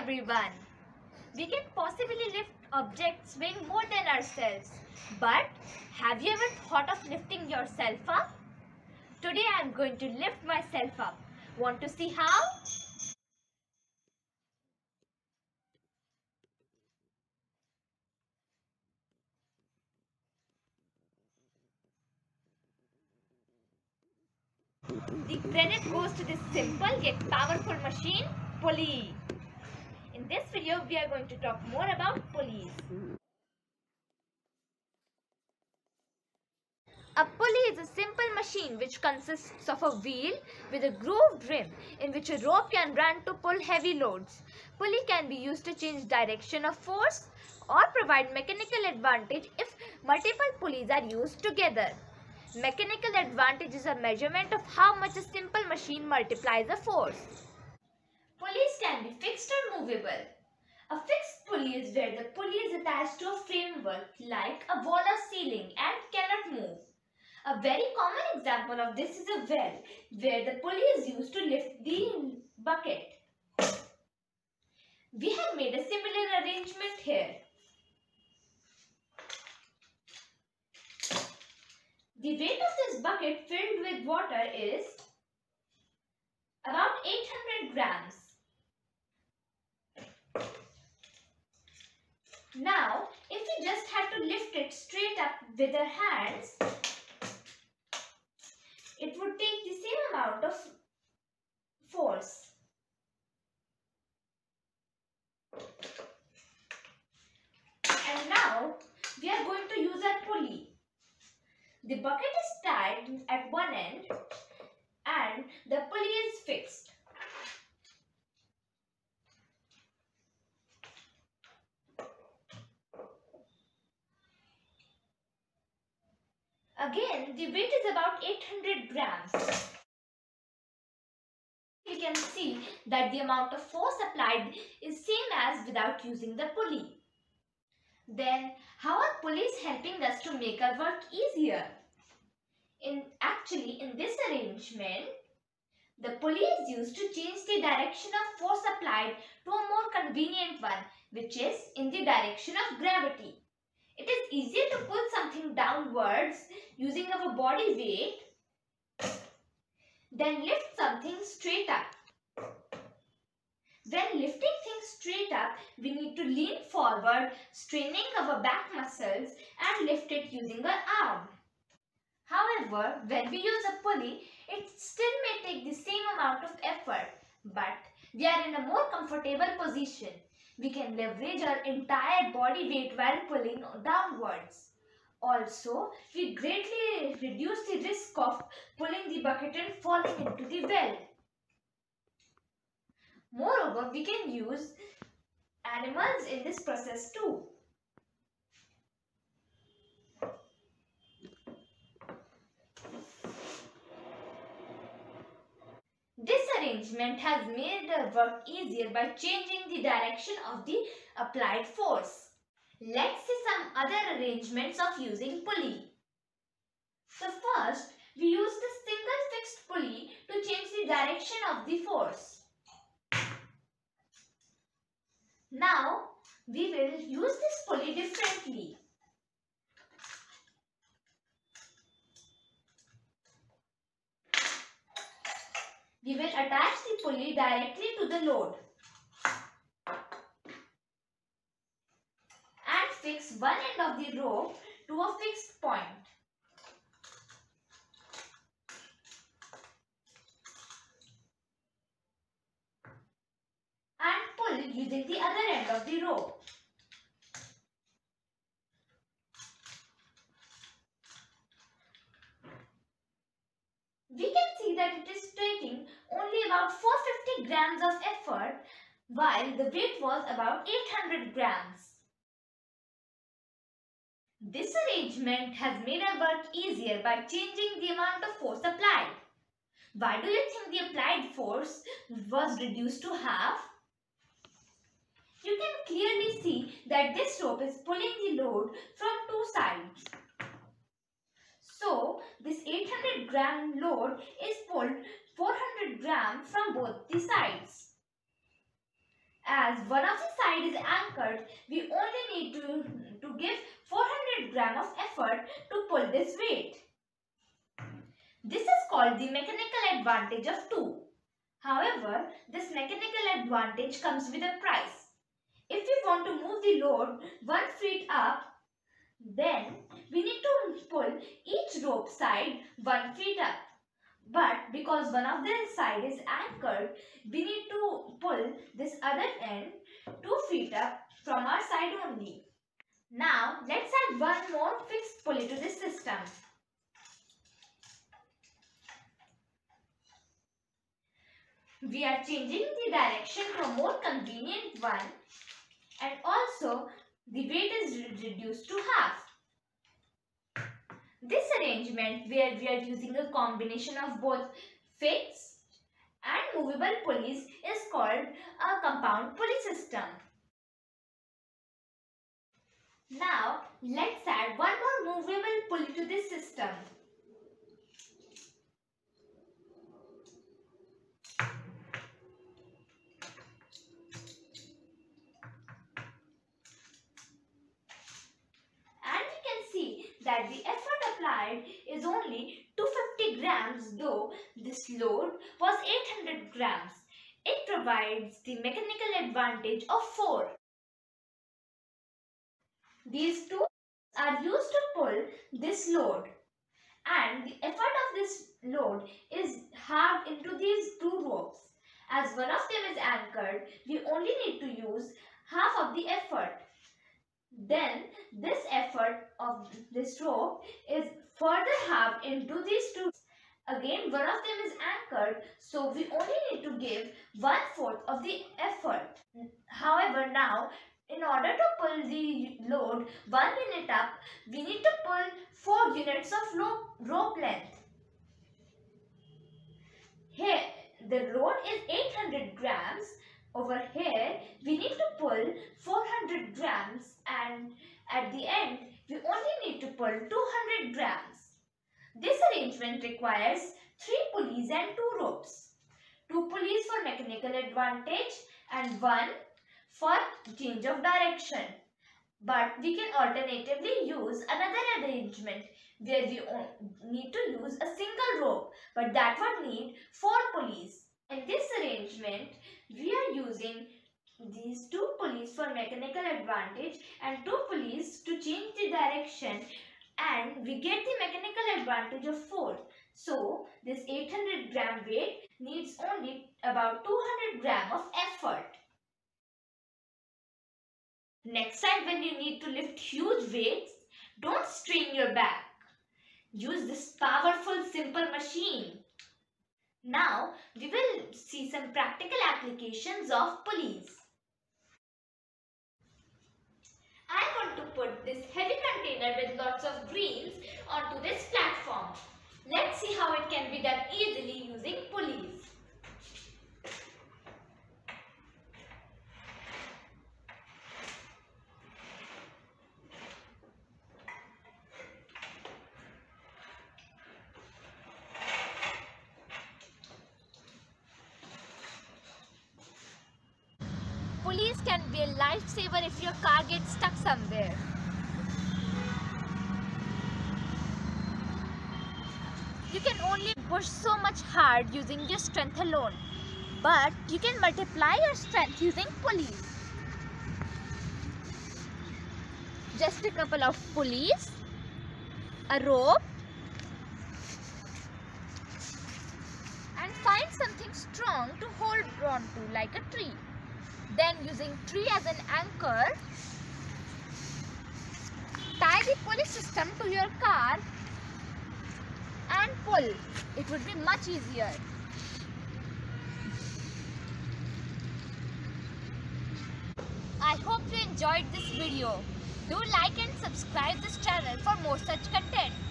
everyone. We can possibly lift objects weighing more than ourselves. But have you ever thought of lifting yourself up? Today I am going to lift myself up. Want to see how? The credit goes to this simple yet powerful machine, pulley. In this video, we are going to talk more about pulleys. A pulley is a simple machine which consists of a wheel with a grooved rim in which a rope can run to pull heavy loads. Pulley can be used to change direction of force or provide mechanical advantage if multiple pulleys are used together. Mechanical advantage is a measurement of how much a simple machine multiplies a force. Can be fixed or movable. A fixed pulley is where the pulley is attached to a framework like a wall or ceiling and cannot move. A very common example of this is a well where the pulley is used to lift the bucket. We have made a similar arrangement here. The weight of this bucket filled with water is about 800 grams. Now, just had to lift it straight up with our hands, it would take the same amount of force. And now, we are going to use our pulley. The bucket is tied at one end and the pulley is fixed. Again, the weight is about 800 grams. We can see that the amount of force applied is same as without using the pulley. Then, how are pulleys helping us to make our work easier? In Actually, in this arrangement, the pulley is used to change the direction of force applied to a more convenient one, which is in the direction of gravity. It is easier to pull something downwards using our body weight than lift something straight up. When lifting things straight up, we need to lean forward, straining our back muscles and lift it using our arm. However, when we use a pulley, it still may take the same amount of effort, but we are in a more comfortable position. We can leverage our entire body weight while pulling downwards. Also, we greatly reduce the risk of pulling the bucket and falling into the well. Moreover, we can use animals in this process too. This arrangement has made the work easier by changing the direction of the applied force. Let's see some other arrangements of using pulley. So first, we use the single fixed pulley to change the direction of the force. Now, we will use this pulley differently. We will attach the pulley directly to the load. And fix one end of the rope to a fixed point. And pull using the other end of the rope. We can see that it is taking only about 450 grams of effort while the weight was about 800 grams. This arrangement has made our work easier by changing the amount of force applied. Why do you think the applied force was reduced to half? You can clearly see that this rope is pulling the load from two sides. So, this 800 gram load is pulled 400 gram from both the sides. As one of the side is anchored, we only need to, to give 400 gram of effort to pull this weight. This is called the mechanical advantage of 2. However, this mechanical advantage comes with a price. If we want to move the load 1 feet up, then we need to pull each rope side 1 feet up. But because one of the side is anchored, we need to pull this other end 2 feet up from our side only. Now let's add one more fixed pulley to this system. We are changing the direction to a more convenient one and also the weight is reduced to half. This arrangement where we are using a combination of both fixed and movable pulleys is called a compound pulley system. Now let's add one more movable pulley to this system. And we can see that the effort applied is only 250 grams though this load was 800 grams. It provides the mechanical advantage of 4. These two are used to pull this load and the effort of this load is halved into these two ropes. As one of them is anchored, we only need to use half of the effort. Then this effort of this rope is further halved into these two. Again one of them is anchored so we only need to give one fourth of the effort. However now in order to pull the load one unit up we need to pull 4 units of rope length. Here the load is 800 grams over here, we need to pull 400 grams and at the end, we only need to pull 200 grams. This arrangement requires 3 pulleys and 2 ropes. 2 pulleys for mechanical advantage and 1 for change of direction. But we can alternatively use another arrangement where we need to use a single rope but that would need 4 pulleys. In this arrangement, we are using these two pulleys for mechanical advantage and two pulleys to change the direction and we get the mechanical advantage of 4. So, this 800 gram weight needs only about 200 gram of effort. Next time when you need to lift huge weights, don't strain your back. Use this powerful simple machine. Now, we will see some practical applications of pulleys. I want to put this container with lots of greens onto this platform. Let's see how it can be done easily using pulleys. Pulleys can be a lifesaver if your car gets stuck somewhere. You can only push so much hard using your strength alone. But you can multiply your strength using pulleys. Just a couple of pulleys, a rope and find something strong to hold on to like a tree. Then using tree as an anchor, tie the pulley system to your car and pull. It would be much easier. I hope you enjoyed this video. Do like and subscribe this channel for more such content.